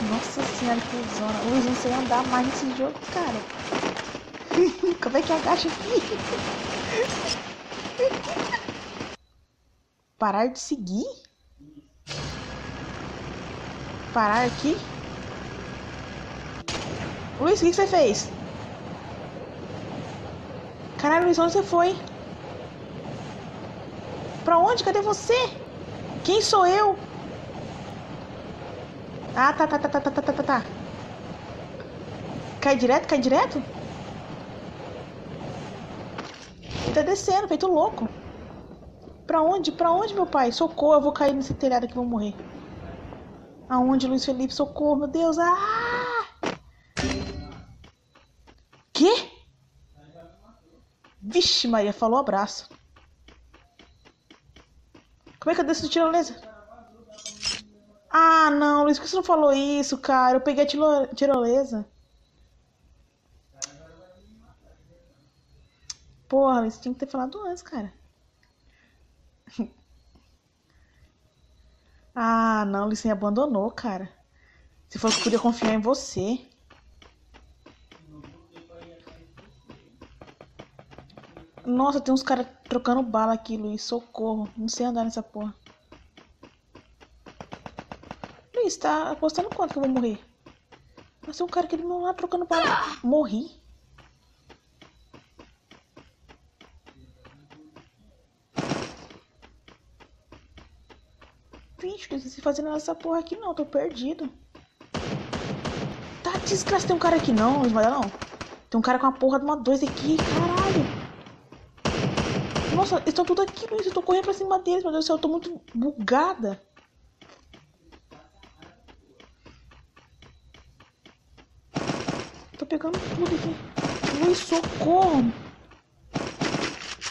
Nossa senhora, que zona. Luiz, não sei andar mais nesse jogo, cara. Como é que agacha aqui? Parar de seguir? Parar aqui? Luiz, o que, que você fez? Caralho, Luiz, onde você foi? Pra onde? Cadê você? Quem sou eu? Ah, tá, tá, tá, tá, tá, tá, tá, tá. Cai direto, cai direto? Tá descendo, feito louco. Pra onde? Pra onde, meu pai? Socorro, eu vou cair nesse telhado aqui, vou morrer. Aonde, Luiz Felipe? Socorro, meu Deus. Ah! Quê? Vixe, Maria, falou abraço. Como é que eu desço do tirolesa? Ah, não, Luiz, por que você não falou isso, cara? Eu peguei a tirolesa. Porra, Luiz, tinha que ter falado antes, cara. Ah, não, Luiz, você me abandonou, cara. Se fosse podia confiar em você. Nossa, tem uns caras trocando bala aqui, Luiz. Socorro. Não sei andar nessa porra. Luiz, tá apostando quanto que eu vou morrer? Mas tem um cara aqui do meu lado trocando bala. Morri. Vixe, não sei fazendo essa porra aqui não. Tô perdido. Tá desgraça, tem um cara aqui não, Luiz, não. Tem um cara com a porra de uma 2 aqui, caralho. Nossa, eles estão tudo aqui, Luiz. Eu tô correndo pra cima deles, meu Deus do céu. Eu tô muito bugada. Tô pegando tudo aqui. Luiz, socorro.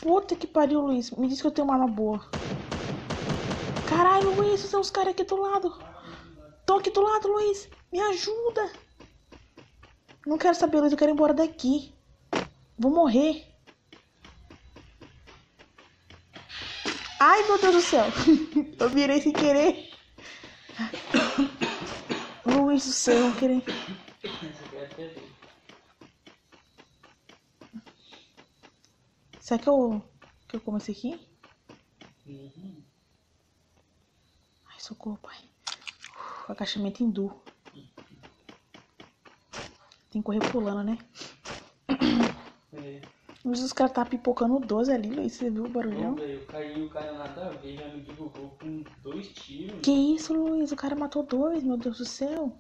Puta que pariu, Luiz. Me diz que eu tenho uma arma boa. Caralho, Luiz, são os caras aqui do lado. Estão aqui do lado, Luiz. Me ajuda. Não quero saber, Luiz. Eu quero ir embora daqui. Vou morrer. Ai, meu Deus do céu. Eu virei sem querer. Luiz do céu, querer. Será que eu, que eu como esse aqui? Ai, socorro, pai. O agachamento hindu. Tem que correr pulando, né? É. Luiz, os caras tá pipocando 12 ali, Luiz. Você viu o barulhão? Velho, eu caí, o cara nada a ver, já me derrubou com dois tiros. Que isso, Luiz? O cara matou dois, meu Deus do céu.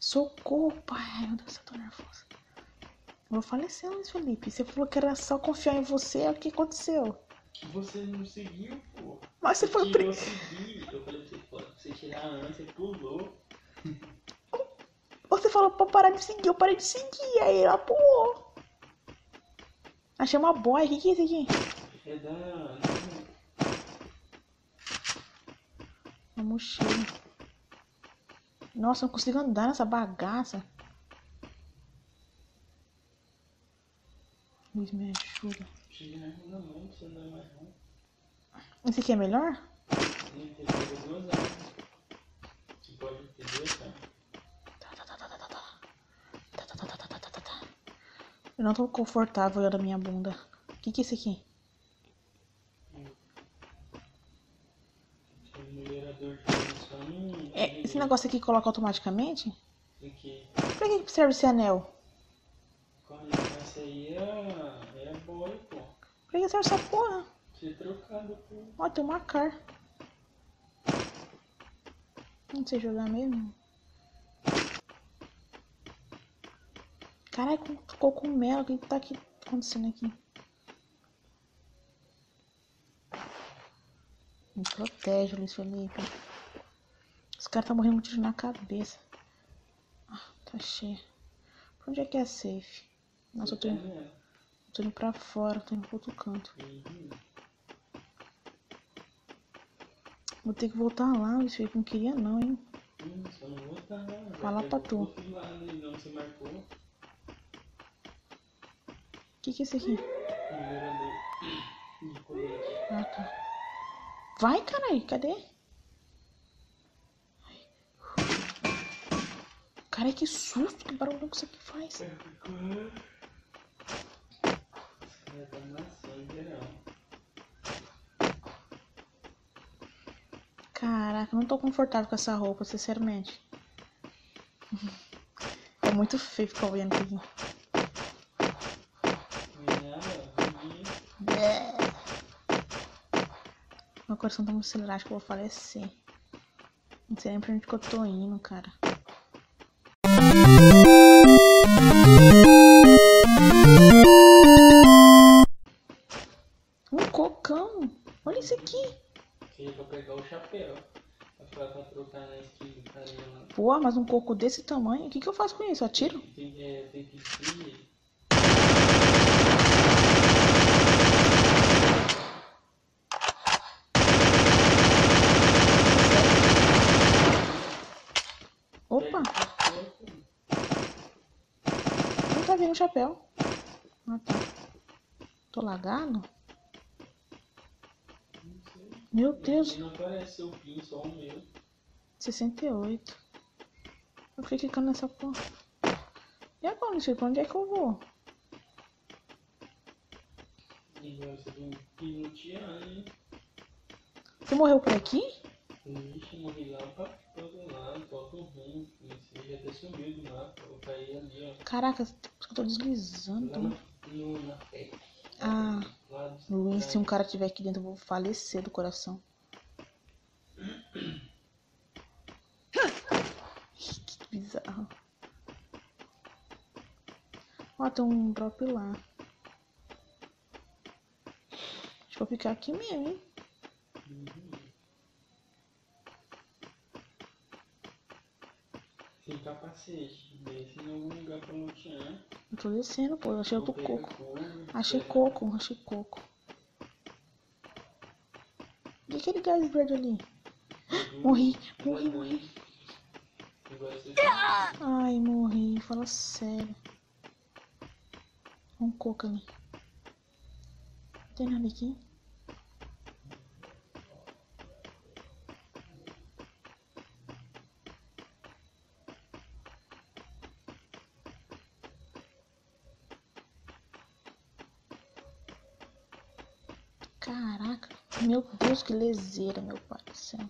Socorro, pai. Ai, meu Deus, eu tô nervosa. Eu vou falecer, Luiz Felipe. Você falou que era só confiar em você. O que aconteceu? Você não seguiu, pô. Mas você foi o primeiro. eu segui. Eu falei pra você, você tirar antes, você pulou. Você falou pra parar de seguir. Eu parei de seguir. Aí ela pulou. Achei uma boia. O que, que é isso aqui? É da... Uma mochila. Nossa, eu não consigo andar nessa bagaça. luz, me ajuda. Esse aqui é melhor? Sim, tem duas Você pode ter duas, tá? Eu não tô confortável olhando a minha bunda. O que, que é isso aqui? É, esse negócio aqui coloca automaticamente? Pra que serve esse anel? Como é esse aí é Serve essa porra? Você trocado por. Ó, tem uma car. Não sei jogar mesmo. Caralho, com cogumelo, o que tá aqui acontecendo aqui? Me protege, Luiz Felipe. Os caras tá morrendo com tiro na cabeça. Ah, tá cheio. Pra onde é que é safe? Nossa, eu tô, tô indo pra fora, tô indo pro outro canto. Vou ter que voltar lá, Luiz Felipe. Não queria não, hein? Hum, só não vou estar lá. Fala pra tu. aí. O que que é esse aqui? Ah, tá. Vai, caralho, cadê? Cara, que susto, que barulho que isso aqui faz. Caraca, não tô confortável com essa roupa, sinceramente. É muito feio ficar olhando aqui. É. Meu coração tá muito acelerado, acho que eu vou falecer. Não sei nem pra onde que eu tô indo, cara. Mas um coco desse tamanho, o que, que eu faço com isso? Atiro? Tem, é, tem que. Opa! O. Não tá vindo o chapéu. Ah, tá. Tô lagado? Meu Deus, Não aparece seu pin, só o meu. 68. Eu fiquei clicando nessa porra. E agora, não sei pra onde é que eu vou. Você morreu por aqui? Ixi, morri lá pra todo lado, falta um rumo. Você já até sumiu do mapa. Eu caí ali, ó. Caraca, eu tô deslizando. Lá no, no, na pé. Ah, Luiz, se um cara tiver aqui dentro, eu vou falecer do coração. que bizarro. Ó, tem um drop lá. Acho que vou ficar aqui mesmo, hein? Sem capacete. Desce em algum lugar pra lutear. Eu tô descendo, pô. Eu achei outro coco. fogo, Achei pega- coco, achei coco. E aquele gás verde ali? Morri, morri, morri. Ai, morri. Fala sério. Um coco ali. Não tem nada aqui? Caraca, meu Deus, que leseira, meu pai do céu.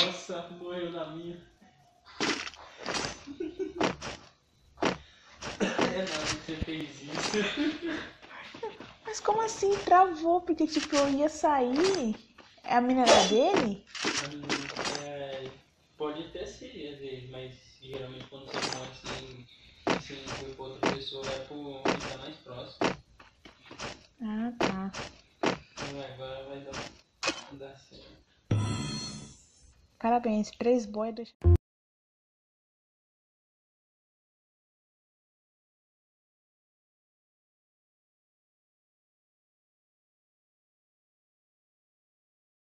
Nossa, morreu na minha. É nada que você fez isso. Mas como assim travou? Porque tipo, eu ia sair. É a mina era dele? É, pode até ser, às vezes, mas geralmente quando você morre assim, se não foi pra outra pessoa, vai pro que tá mais próximo. Ah, tá. Vai, agora vai dar, dar certo. Parabéns, três dois-